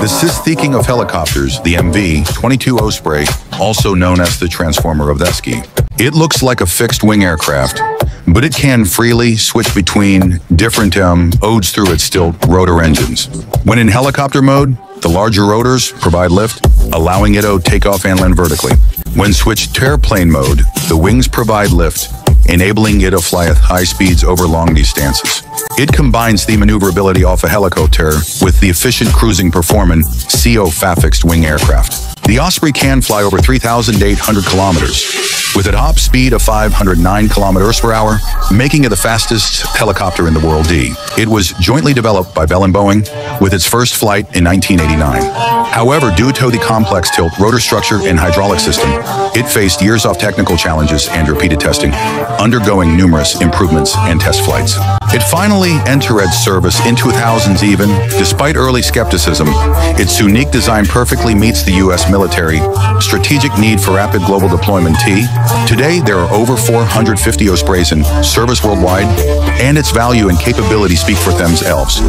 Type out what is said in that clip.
The Systeking of helicopters, the MV-22 Osprey, also known as the Transformer of Vesky. It looks like a fixed-wing aircraft, but it can freely switch between different um, odes through its tilt rotor engines. When in helicopter mode, the larger rotors provide lift, allowing it to take off and land vertically. When switched to airplane mode, the wings provide lift, enabling it to fly at high speeds over long distances. It combines the maneuverability of a helicopter with the efficient cruising performance CO fixed wing aircraft. The Osprey can fly over 3,800 kilometers, with a top speed of 509 kilometers per hour, making it the fastest helicopter in the world D. It was jointly developed by Bell and Boeing, with its first flight in 1989. However, due to the complex tilt rotor structure and hydraulic system, it faced years of technical challenges and repeated testing, undergoing numerous improvements and test flights. It finally entered service in 2000s even, despite early skepticism. Its unique design perfectly meets the U.S. military strategic need for rapid global deployment T. Today, there are over 450 Ospreys in service worldwide, and its value and capability speak for themselves.